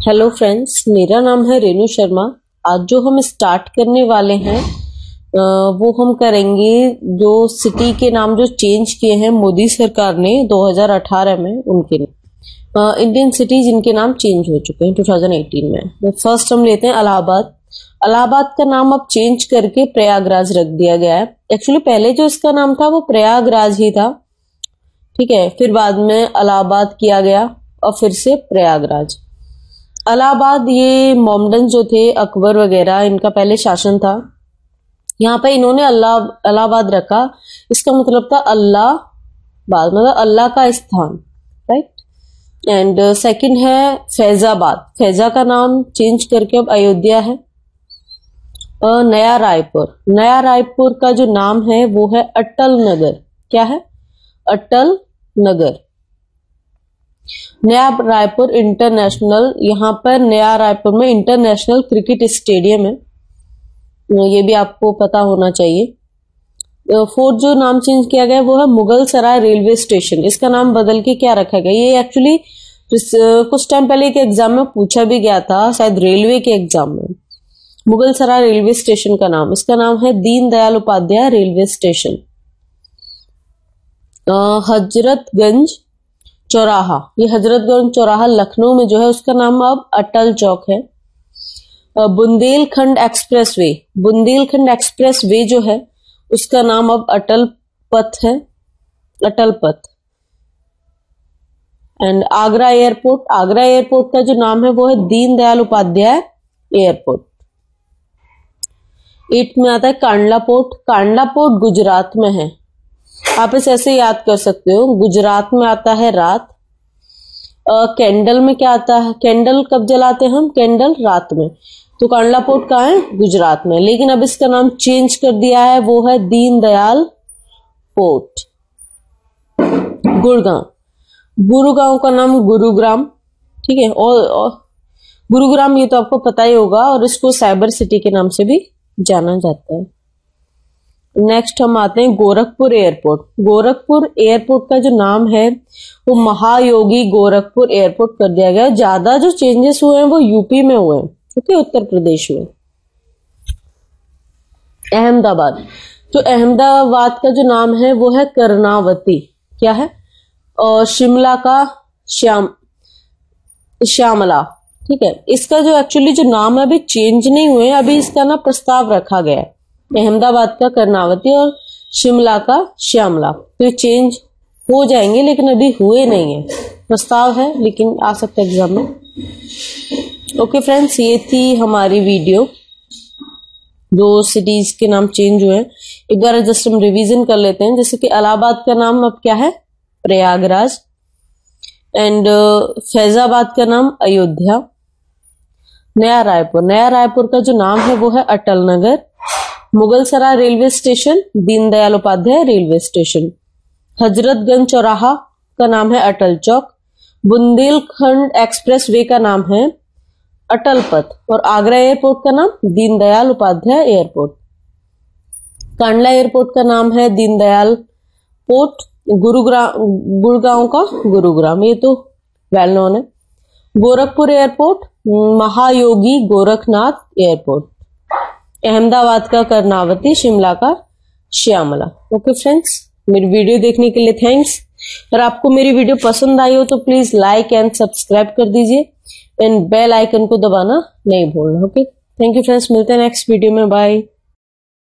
Hello friends मेरा नाम है रेनू शर्मा। आज जो हम स्टार्ट करने वाले हैं वो हम करेंगे जो सिटी के नाम जो चेंज किए हैं मोदी सरकार ने 2018 में उनके इंडियन सिटी जिनके नाम चेंज हो चुके हैं 2018 में। फ़र्स्ट हम लेते हैं अलाहाबाद। अलाहाबाद का नाम अब चेंज करके प्रयागराज रख दिया गया है। एक्चुअली पहले जो इसका नाम था, वो प्रयागराज ही था। ठीक है, फिर बाद में अलाहाबाद किया गया और फिर से प्रयागराज। अलाहाबाद ये मोमडन जो थे, अकबर वगैरह, इनका पहले शासन था। यहाँ पे इन्होंने अल्लाह, अलाहाबाद रखा। इसका मतलब था अल्लाह बाद मतलब अल्लाह का स्थान राइट एंड सेकंड है फैजाबाद। फैजा का नाम चेंज करके अब अयोध्या है। और नया रायपुर। नया रायपुर का जो नाम है, वो है अटल नगर। क्या है? अटल नगर। नया रायपुर इंटरनेशनल, यहाँ पर नया रायपुर में इंटरनेशनल क्रिकेट स्टेडियम है। ये भी आपको पता होना चाहिए। फोर्थ जो नाम चेंज किया गया, वो है मुगल सराय रेलवे स्टेशन। इसका नाम बदल के क्या रखा गया? ये एक्चुअली कुछ टाइम पहले एक एग्ज़ाम में पूछा भी गया था, शायद रेलवे के एग्ज़ाम में। मुगल सराय रेलवे स्टेशन का नाम। इसका नाम है दीन दयाल उपाध्याय रेलवे स्टेशन। हजरतगंज चौराहा। ये हजरतगंज चौराहा लखनऊ में जो है, उसका नाम अब अटल चौक है। Bundelkhand expressway Bundelkhand expressway जो है, उसका नाम अब अटल पथ है। अटल पथ। And Agra airport. Agra airport का जो नाम है, वो है दीनदयाल उपाध्याय एयरपोर्ट। एट में आता है, कांडला पोर्ट। कांडला पोर्ट गुजरात में है। आप इसे ऐसे याद कर सकते हो गुजरात में आता है रात। कैंडल में क्या आता है? कैंडल कब जलाते हैं हम? कैंडल रात में। तो कांडला पोर्ट कहा है? गुजरात में। लेकिन अब इसका नाम चेंज कर दिया है वो है दीनदयाल पोर्ट। गुड़गांव। गुरुगांव का नाम गुरुग्राम। ठीक है और, और गुरुग्राम ये तो आपको पता ही होगा और इसको साइबर सिटी के नाम से भी जाना जाता है। नेक्स्ट हम आते हैं गोरखपुर एयरपोर्ट। गोरखपुर एयरपोर्ट का जो नाम है, वो महायोगी गोरखपुर एयरपोर्ट कर दिया गया। ज़्यादा जो चेंजेस हुए हैं, वो यूपी में हुए हैं ओके उत्तर प्रदेश में। अहमदाबाद। तो अहमदाबाद का जो नाम है, वो है कर्णावती क्या है? और शिमला का श्याम, श्यामला, ठीक है। इसका जो एक्चुअली जो नाम है, अभी चेंज नहीं हुए अभी इसका ना प्रस्ताव रखा गया है। अहमदाबाद का कर्णावती और शिमला का श्यामला। तो ये चेंज हो जाएँगे, लेकिन अभी हुए नहीं है। प्रस्ताव है, लेकिन आ सकता है एग्ज़ाम में। ओके फ्रेंड्स ये थी हमारी वीडियो दो सिटीज़ के नाम चेंज हुए हैं। एक बार जस्ट हम रिवीजन कर लेते हैं। जैसे कि इलाहाबाद का नाम अब क्या है? प्रयागराज। एंड फैजाबाद का नाम अयोध्या। नया रायपुर। नया रायपुर का जो नाम है, वो है Atal Nagar. Mughal Sarai railway station, Deendayal Upadhyay railway station. Hazratganj चौराहा का नाम है अटल चौक। बुंदेलखंड एक्सप्रेस वे का नाम है अटल पथ और आगरा एयरपोर्ट का नाम दीनदयाल उपाध्याय एयरपोर्ट। कांडला एयरपोर्ट का नाम है दीनदयाल पोर्ट गुरुग्राम गुड़गांव का गुरुग्राम। ये तो वेल नोन है। गोरखपुर एयरपोर्ट, महायोगी गोरखनाथ एयरपोर्ट। अहमदाबाद का कर्नावती, शिमला का श्यामला। ओके फ्रेंड्स मेरी वीडियो देखने के लिए थैंक्स अगर आपको मेरी वीडियो पसंद आई हो तो प्लीज़ लाइक एंड सब्सक्राइब कर दीजिए। एंड बेल आइकन को दबाना नहीं भूलना ओके थैंक यू फ्रेंड्स मिलते हैं नेक्स्ट वीडियो में। बाय